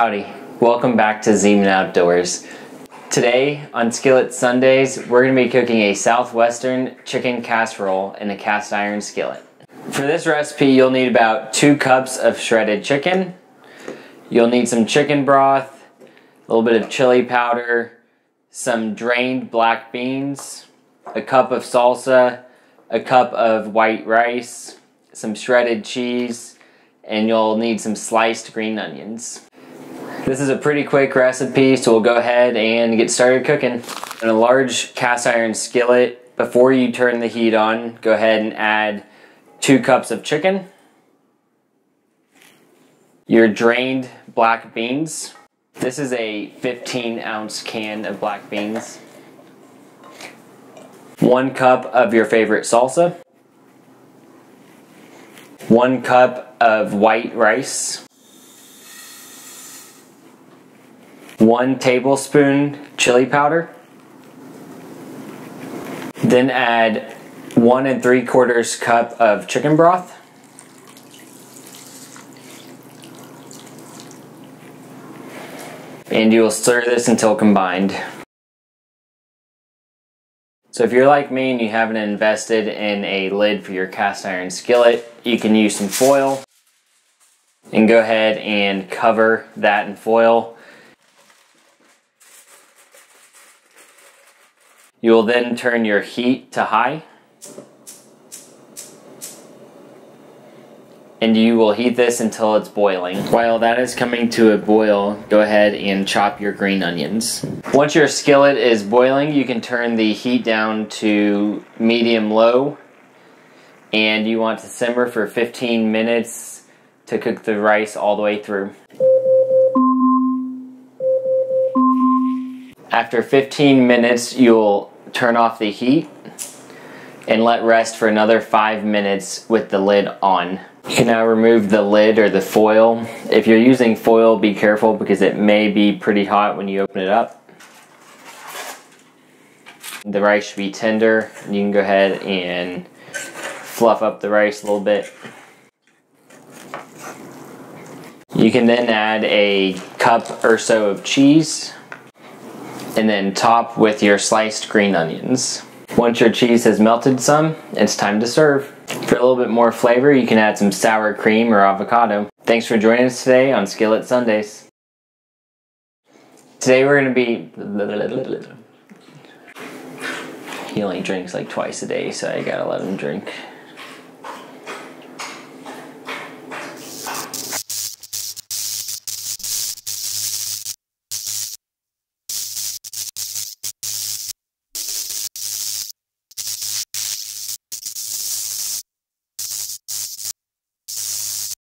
Howdy, welcome back to Z-Man Outdoors. Today on Skillet Sundays, we're going to be cooking a southwestern chicken casserole in a cast iron skillet. For this recipe, you'll need about two cups of shredded chicken. You'll need some chicken broth, a little bit of chili powder, some drained black beans, a cup of salsa, a cup of white rice, some shredded cheese, and you'll need some sliced green onions. This is a pretty quick recipe, so we'll go ahead and get started cooking. In a large cast iron skillet, before you turn the heat on, go ahead and add two cups of chicken, your drained black beans. This is a 15 ounce can of black beans. One cup of your favorite salsa. One cup of white rice. One tablespoon chili powder. Then add one and three quarters cup of chicken broth. And you will stir this until combined. So if you're like me and you haven't invested in a lid for your cast iron skillet, you can use some foil and go ahead and cover that in foil. You will then turn your heat to high. And you will heat this until it's boiling. While that is coming to a boil, go ahead and chop your green onions. Once your skillet is boiling, you can turn the heat down to medium low. And you want to simmer for 15 minutes to cook the rice all the way through. After 15 minutes, you'll turn off the heat and let rest for another five minutes with the lid on. You can now remove the lid or the foil. If you're using foil, be careful because it may be pretty hot when you open it up. The rice should be tender. You can go ahead and fluff up the rice a little bit. You can then add a cup or so of cheese and then top with your sliced green onions. Once your cheese has melted some, it's time to serve. For a little bit more flavor, you can add some sour cream or avocado. Thanks for joining us today on Skillet Sundays. Today we're to be... He only drinks like twice a day, so I gotta let him drink.